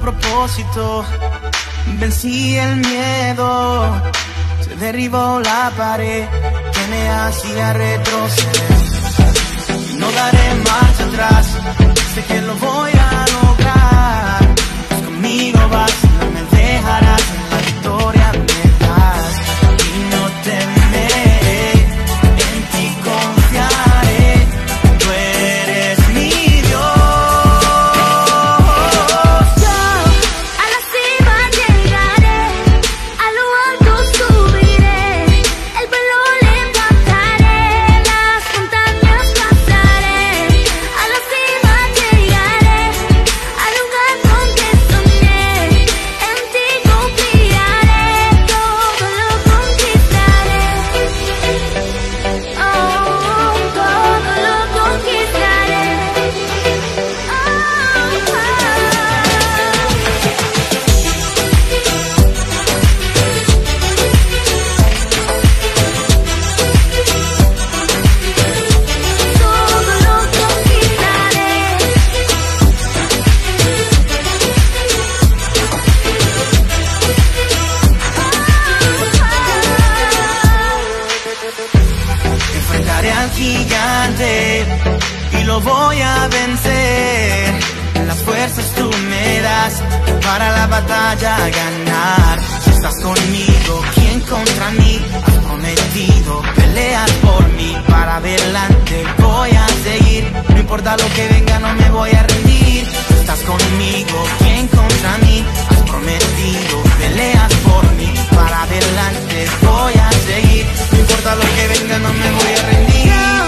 propósito, vencí el miedo, se derribó la pared que me hacía retroceder. No daré marcha atrás, sé que lo voy a lograr, conmigo vas. voy a vencer. Las fuerzas tú me das para la batalla ganar. Si estás conmigo, ¿quién contra mí? Has prometido pelear por mí. Para adelante voy a seguir. No importa lo que venga, no me voy a rendir. Si estás conmigo, ¿quién contra mí? Has prometido pelear por mí. Para adelante voy a seguir. No importa lo que venga, no me voy a rendir.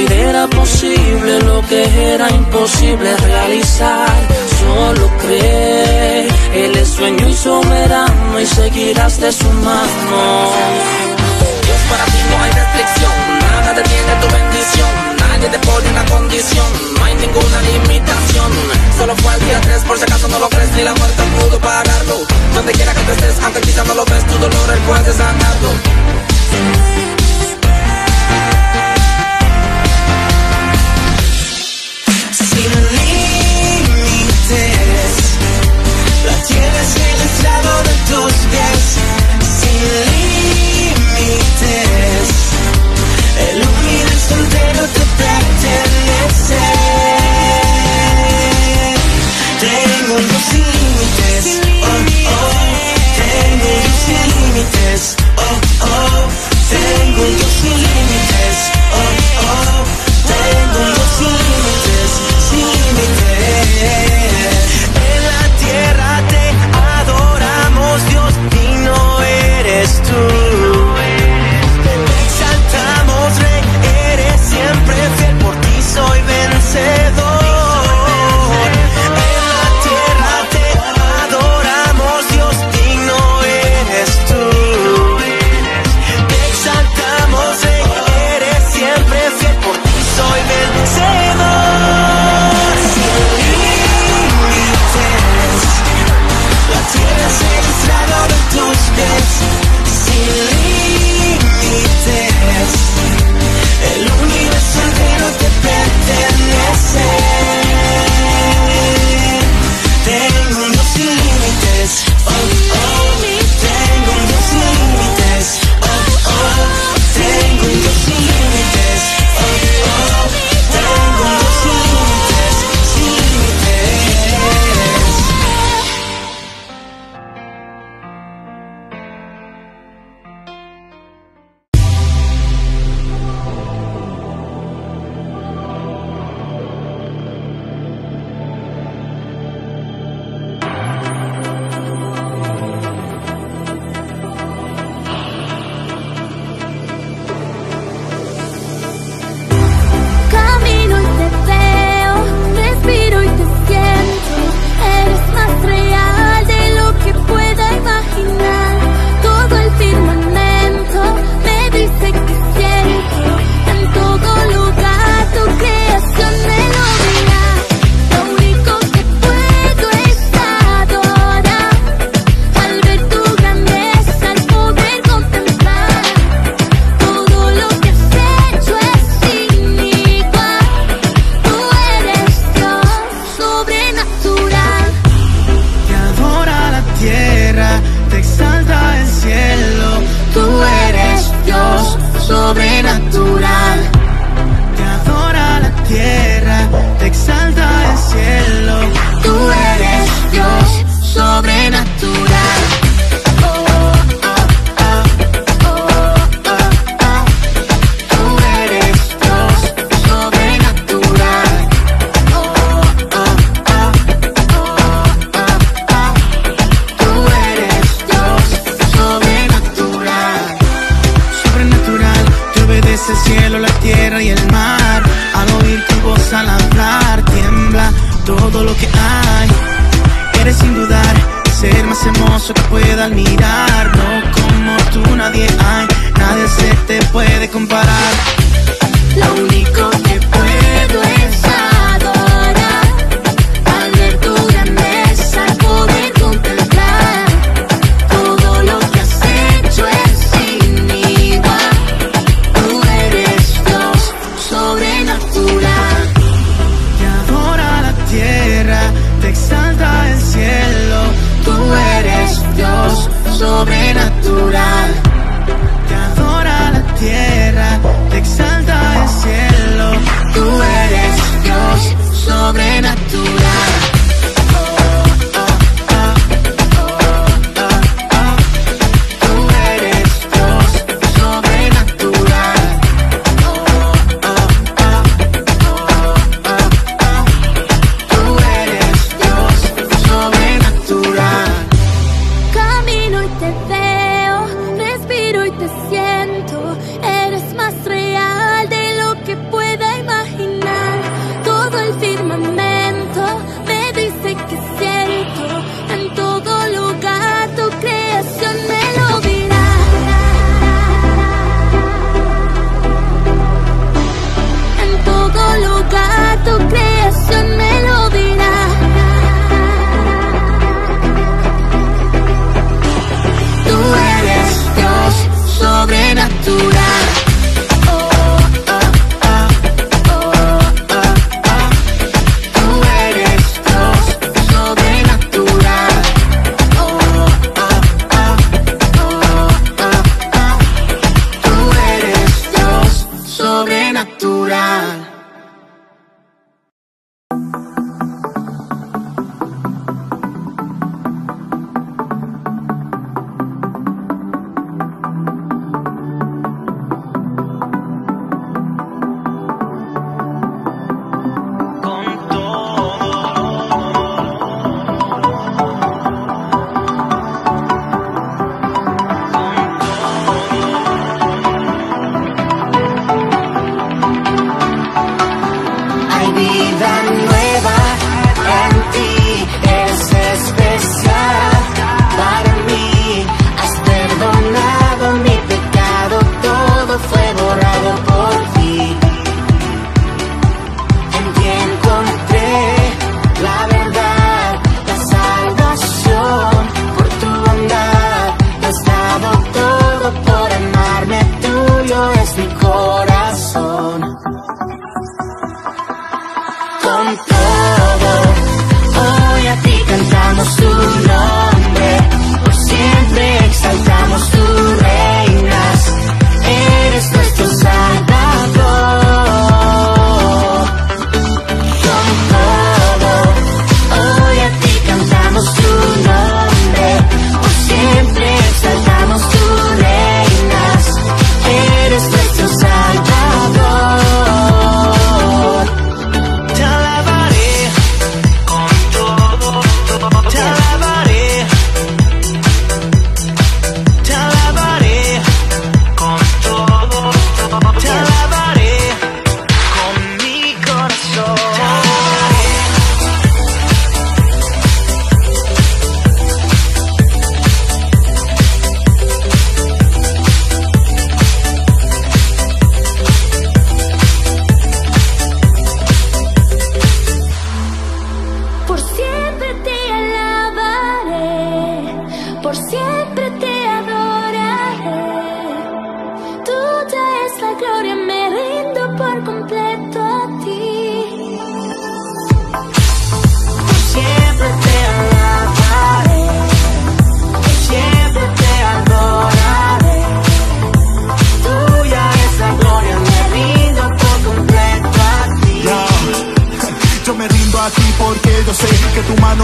considera posible lo que era imposible realizar. Solo cree, él es sueño y soberano y seguirás de su mano. Dios para ti no hay restricción, nada detiene tu bendición, nadie te pone una condición, no hay ninguna limitación. Solo fue el día 3, por si acaso no lo crees, ni la muerte pudo pagarlo. Donde quiera que te estés, aunque quizá no lo ves, tu dolor él puede sanarlo. Lo tienes ilustrado de tus pies, sin límites. El el cielo, la tierra y el mar. Al oír tu voz al hablar, tiembla todo lo que hay. Eres sin dudar, ser más hermoso que puedas mirar. No como tú nadie hay, nadie se te puede comparar. Lo único que puedo es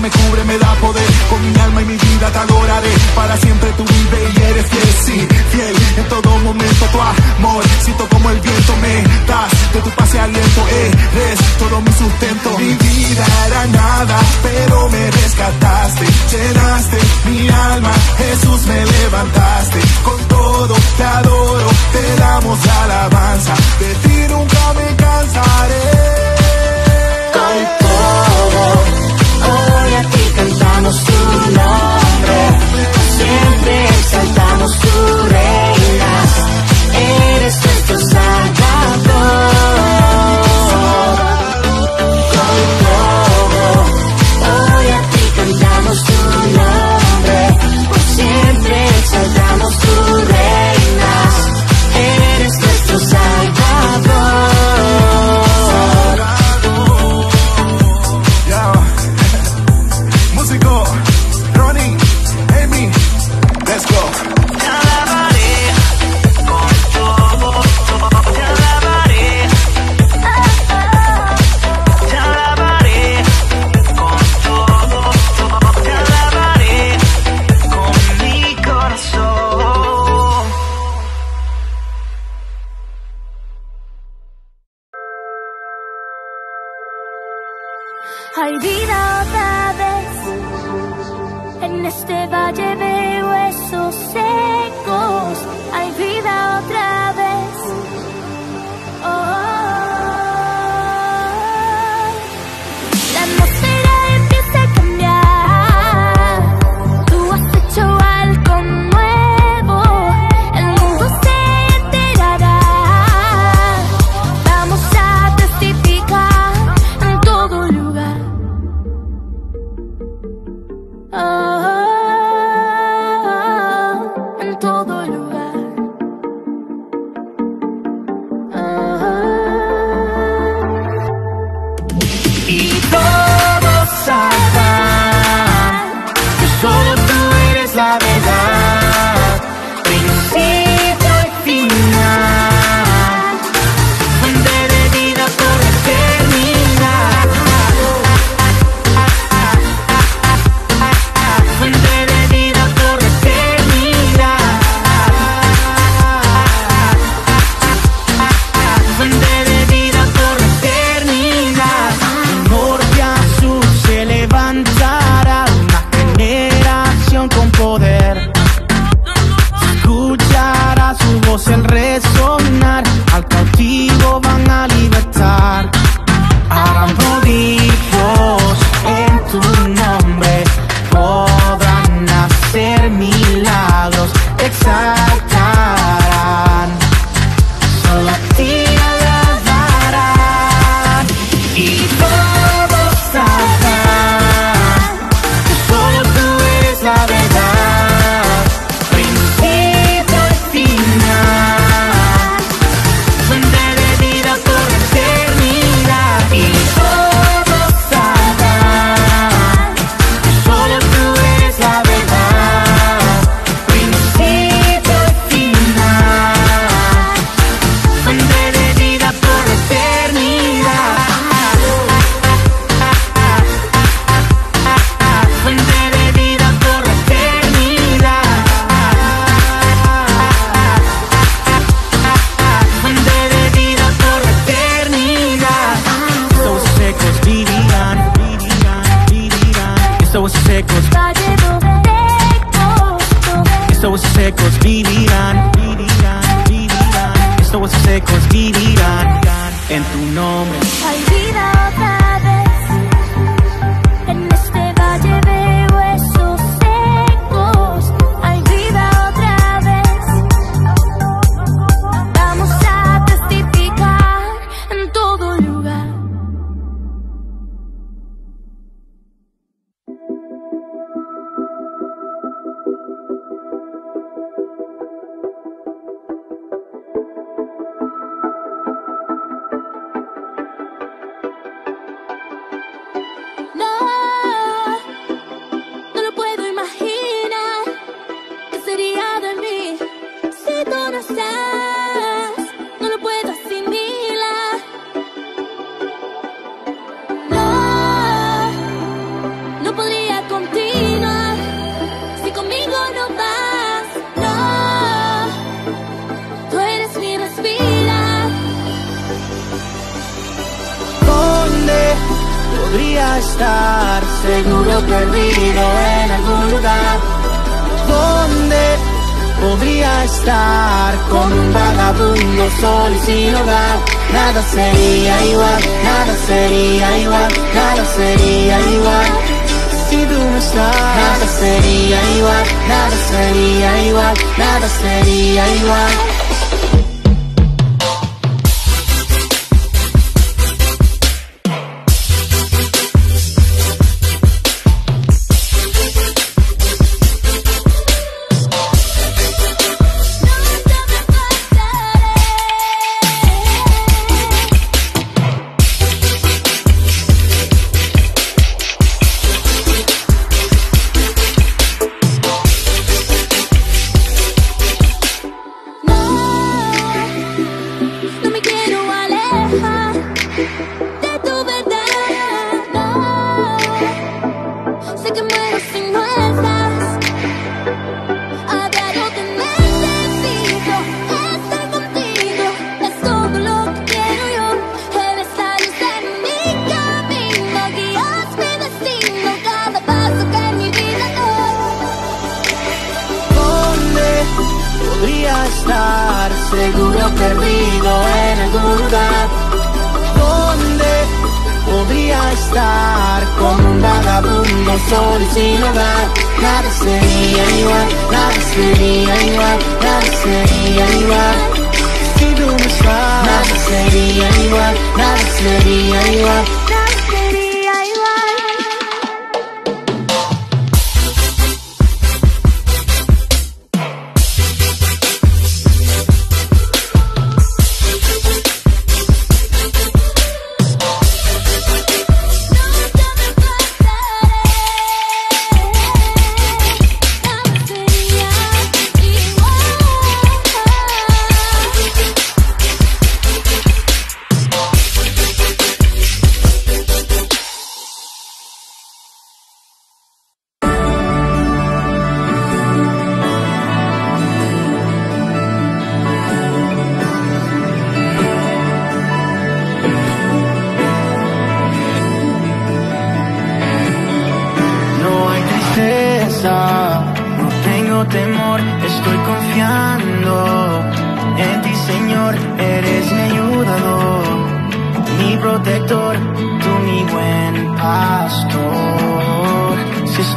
me cubre, me da poder. Con mi alma y mi vida te adoraré. Para siempre tú vives y eres fiel, sí, fiel. En todo momento tu amor Siento como el viento me das. De tu pase aliento eres todo mi sustento. Mi vida era nada, pero me rescataste. Llenaste mi alma, Jesús me levantaste. Con todo te adoro, te damos alabanza. De ti nunca me cansaré. Con todo hoy aquí cantamos tu nombre. este valle podría estar seguro perdido en algún lugar donde podría estar con un vagabundo solo y sin hogar. Nada sería igual, nada sería igual, nada sería igual. Si tú no estás, nada sería igual, nada sería igual, nada sería igual. seguro perdido en algún lugar donde podría estar como un vagabundo solo y sin hogar. Nada sería igual, nada sería igual, nada sería igual. Si tú no nada sería igual, nada sería igual.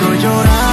Siempre